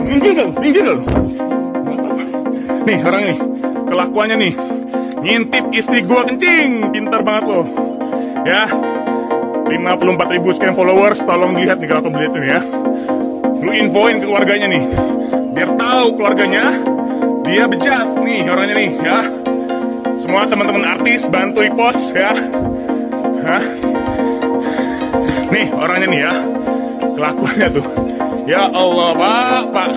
minggir dulu, minggir. Nih orang nih, kelakuannya nih, ngintip istri gua kencing, pintar banget lo. Ya, 54 ribu sekian followers, tolong dilihat nih kalau lihat ini ya. Lu infoin ke keluarganya nih, biar tahu keluarganya, dia bejat nih orangnya nih ya. Semua teman-teman artis bantu repost ya. Hah? Nih orangnya nih ya, kelakuannya tuh. Ya Allah pak, pak,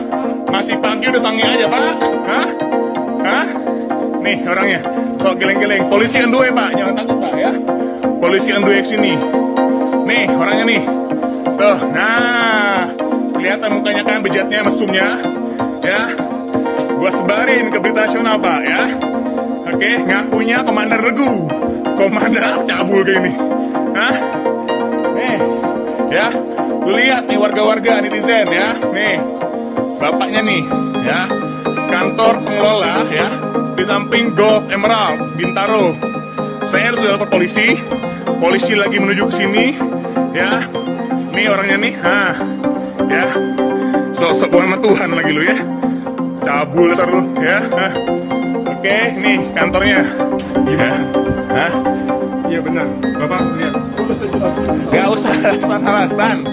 masih pagi udah sange aja pak, hah? Hah? Nih orangnya, sok geleng-geleng. Polisi N2 pak, jangan takut pak ya. Polisi N2 sini. Nih orangnya nih. Tuh, nah kelihatan mukanya kan bejatnya mesumnya, ya. Gua sebarin ke berita nasional pak ya. Oke, ngakunya komandan regu, komandan cabul kayak ini. Hah? Ya. Lihat nih warga-warga netizen ya. Nih, bapaknya nih, ya. Kantor pengelola ya di samping Golf Emerald Bintaro. Saya sudah lapor polisi. Polisi lagi menuju ke sini, ya. Nih orangnya nih, ha, ya. Sosok Muhammad Tuhan lagi lu ya. Cabul dasar lu, ya. Hah. Oke, nih kantornya. Ya. Iya benar. Bapak lihat. Gak usah alasan-alasan.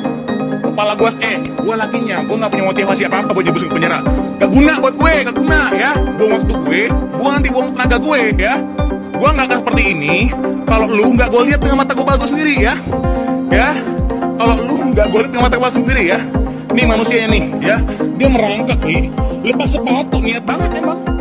Kepala gue, eh, gue lakinya, gue gak punya motivasi apa-apa buat ke penjara. Gak guna buat gue, gak guna ya. Buang waktu gue, buang nanti buang tenaga gue ya. Gue gak akan seperti ini kalau lu gak gue lihat dengan mata gue sendiri ya. Ya, kalau lu gak gue lihat dengan mata kepala sendiri ya. Nih manusianya nih ya, dia merangkak nih, lepas sepatu niat banget emang.